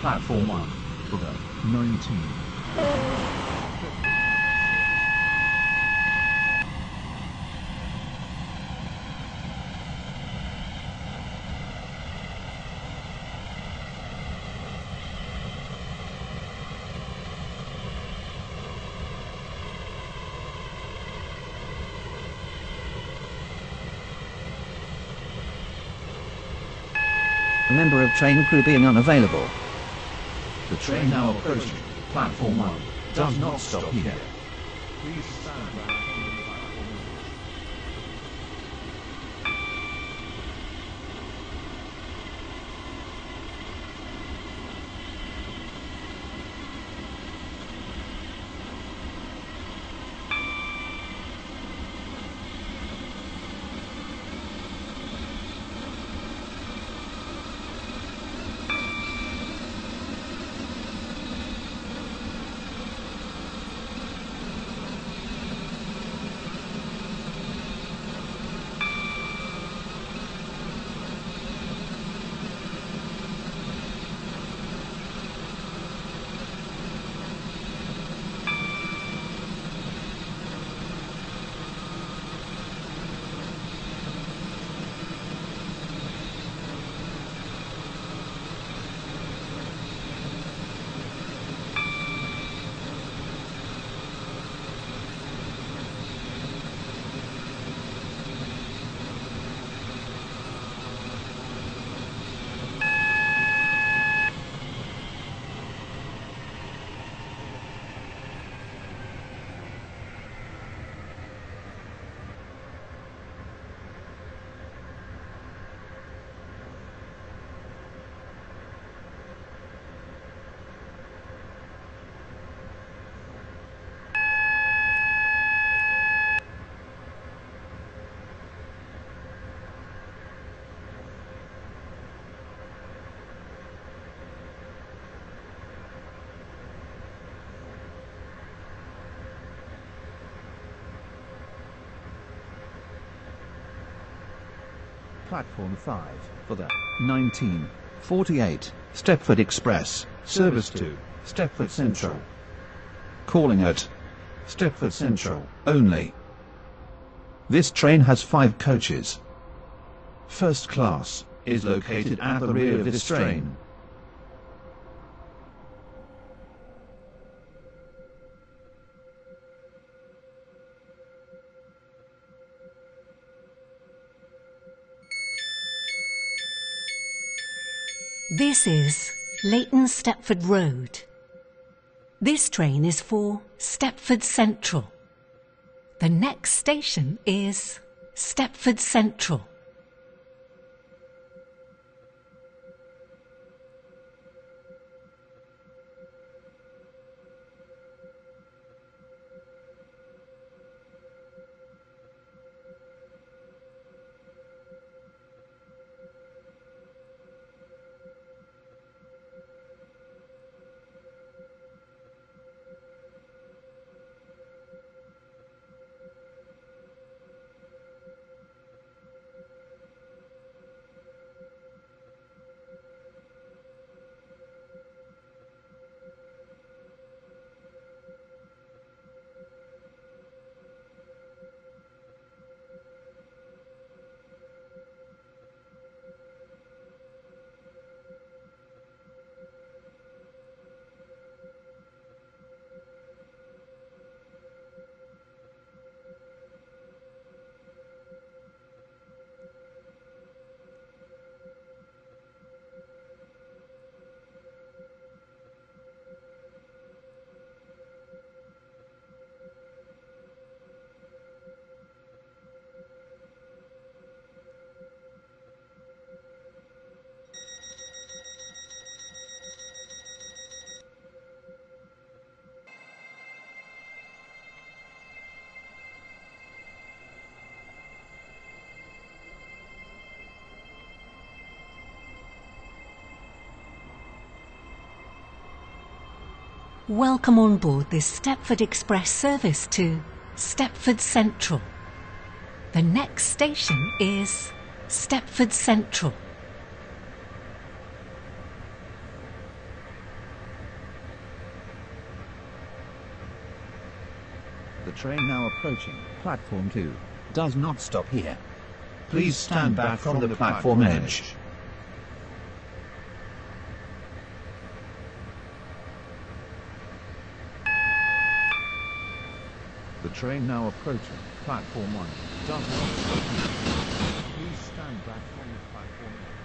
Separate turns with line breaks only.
Platform 1 for the 19.
A member of train crew being unavailable.
The train now approaching. Platform 1 does not stop here. Please stand back on the platform.
Platform 5 for the 1948 Stepford Express service to Stepford Central. Calling at Stepford Central only. This train has five coaches. First class is located at the rear of this train.
This is Leighton Stepford Road. This train is for Stepford Central. The next station is Stepford Central. Welcome on board this Stepford Express service to Stepford Central. The next station is Stepford Central.
The train now approaching platform 2 does not stop here. Please stand back from the platform edge. The train now approaching platform 1 does not. Please stand back from the platform.